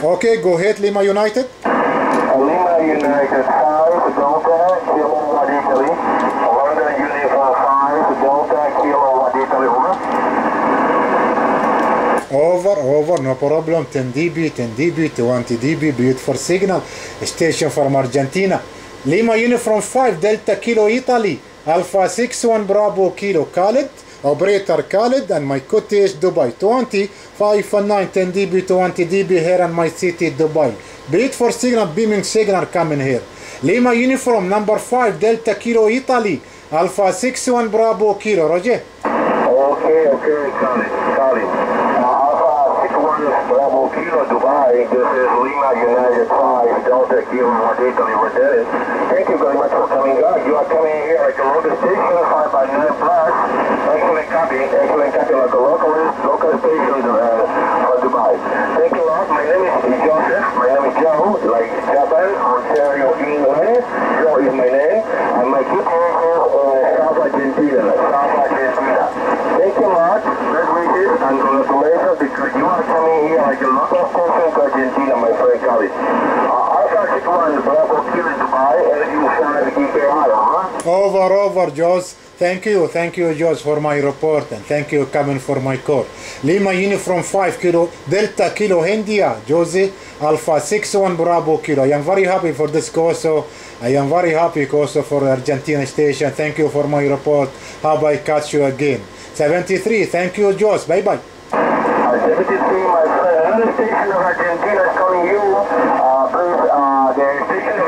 Okay, go ahead, Lima Uniform. Lima Uniform 5, Delta, Kilo, One Italy. London Uniform 5, Delta, Kilo, One Italy, over. Over, over, no problem. 10 dB, 10 dB, 20 dB, beautiful signal. Station from Argentina. Lima Uniform 5, Delta Kilo Italy. Alpha 61 Bravo Kilo Khalid. Operator Khalid and my cottage Dubai 20, 5 and 9, 10 dB, 20 dB here in my city Dubai. Beautiful signal, beaming signal coming here. Lima Uniform number 5, Delta Kilo Italy. Alpha 61 Bravo Kilo, Roger. Okay, okay, Khalid, Khalid. Uh, Alpha 61 Bravo Kilo, Dubai. This is Lima Uniform 5, Delta Kilo, One Italy, Roger. Thank you very much for coming out. You are coming here at the local station, 5 by 9 plus. Copy, local, local Dubai. Thank you. My name is Joseph. My name is Joe, like Japan, Ontario, England. Joe is my name. Good name is uh, South Argentina, South Argentina. Thank you lot. Best wishes and you are coming here like a local station to Argentina, my friend Khalid. Uh, Alpha 61 Bravo Kilo Dubai, LU 5 DKI, huh? Over, over, Joss. Thank you, thank you George for my report and thank you coming for my call. Lima Uniform 5 Kilo Delta Kilo India Josie Alpha six one Bravo Kilo. I am very happy for this course. I am very happy also for Argentina Station. Thank you for my report. How I catch you again? 73, thank you George. Bye bye. 73, my friend, station of Argentina calling you. Uh, please, uh, the station